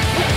Woo!